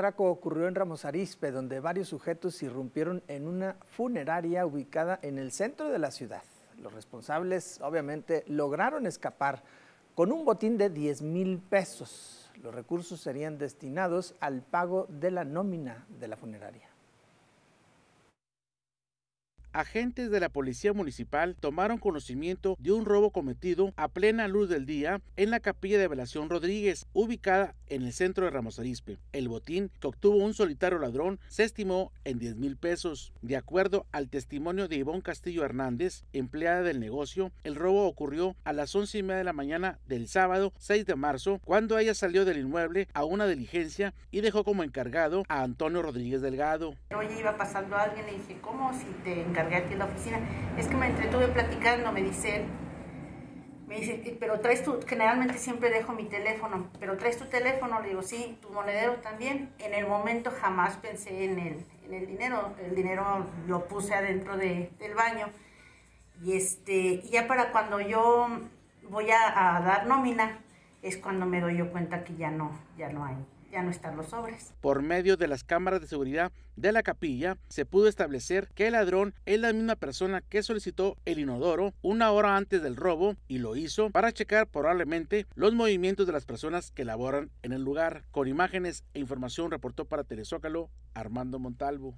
atraco ocurrió en Ramos Arizpe, donde varios sujetos irrumpieron en una funeraria ubicada en el centro de la ciudad. Los responsables obviamente lograron escapar con un botín de 10 mil pesos. Los recursos serían destinados al pago de la nómina de la funeraria agentes de la Policía Municipal tomaron conocimiento de un robo cometido a plena luz del día en la capilla de Velación Rodríguez, ubicada en el centro de Ramos Arizpe. El botín que obtuvo un solitario ladrón se estimó en 10 mil pesos. De acuerdo al testimonio de Ivonne Castillo Hernández, empleada del negocio, el robo ocurrió a las once y media de la mañana del sábado 6 de marzo, cuando ella salió del inmueble a una diligencia y dejó como encargado a Antonio Rodríguez Delgado. Oye, iba pasando alguien y dije, ¿cómo si te encargué aquí en la oficina. Es que me entretuve platicando, me dice él. Me dice, pero traes tu, generalmente siempre dejo mi teléfono, pero traes tu teléfono, le digo, sí, tu monedero también. En el momento jamás pensé en el, en el dinero, el dinero lo puse adentro de, del baño. Y este, ya para cuando yo voy a, a dar nómina, es cuando me doy yo cuenta que ya no, ya no hay ya no están los sobres. Por medio de las cámaras de seguridad de la capilla, se pudo establecer que el ladrón es la misma persona que solicitó el inodoro una hora antes del robo y lo hizo para checar probablemente los movimientos de las personas que laboran en el lugar. Con imágenes e información reportó para Telezócalo Armando Montalvo.